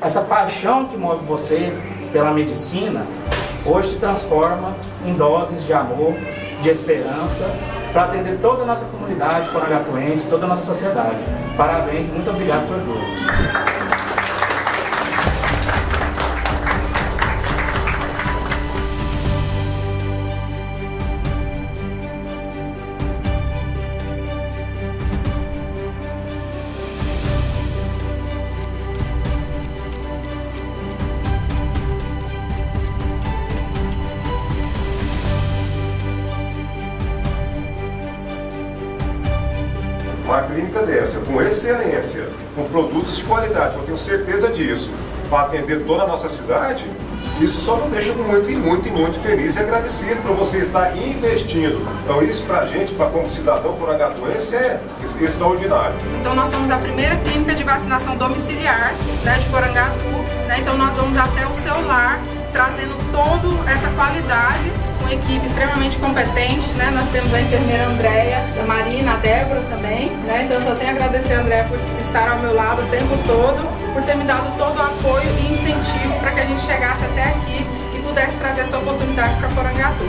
essa paixão que move você pela medicina, hoje se transforma em doses de amor, de esperança, para atender toda a nossa comunidade porangatuense, toda a nossa sociedade. Parabéns, muito obrigado por tudo. Uma clínica dessa, com excelência, com produtos de qualidade, eu tenho certeza disso, para atender toda a nossa cidade, isso só nos deixa muito e muito e muito feliz e agradecido por você estar investindo. Então isso para a gente, para como cidadão porangatuense, é extraordinário. Então nós somos a primeira clínica de vacinação domiciliar né, de Porangatu, né, então nós vamos até o seu lar, trazendo toda essa qualidade com equipe extremamente competente, né? Nós temos a enfermeira Andréia, a Marina, a Débora também, né? Então eu só tenho a agradecer a Andréia por estar ao meu lado o tempo todo, por ter me dado todo o apoio e incentivo para que a gente chegasse até aqui e pudesse trazer essa oportunidade para Porangatu.